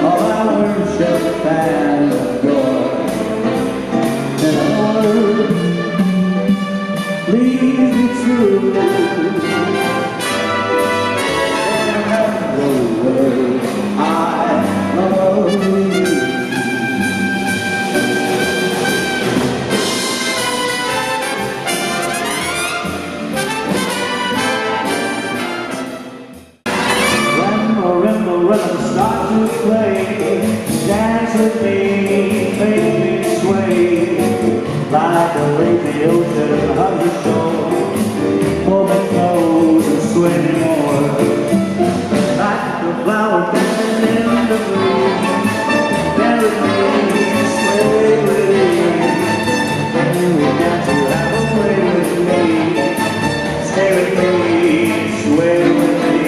For, all sway, like a lazy ocean of the shore. Me close and sway more, like the flower dancing in the me, Stay with me, sway with me,